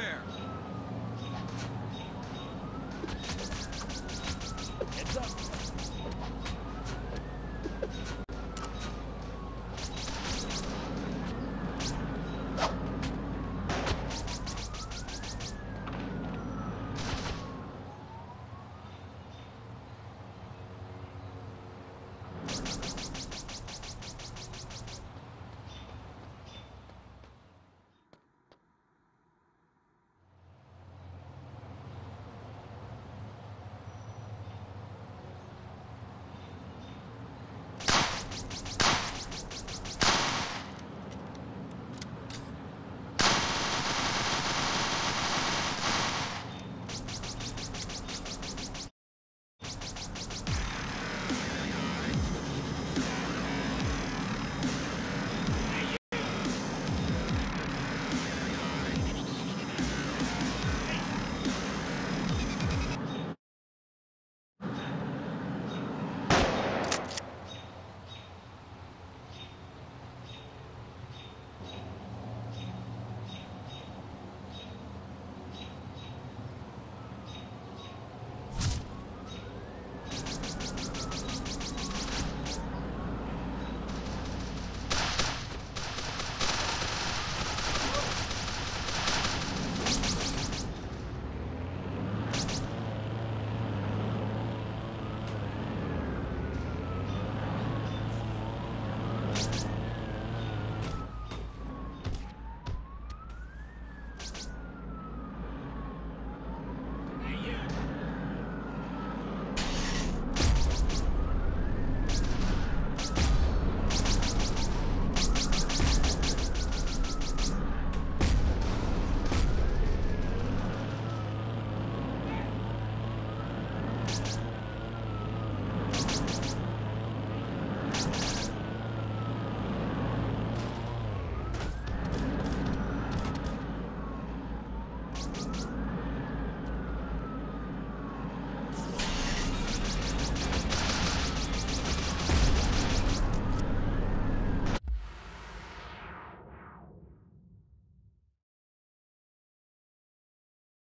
there.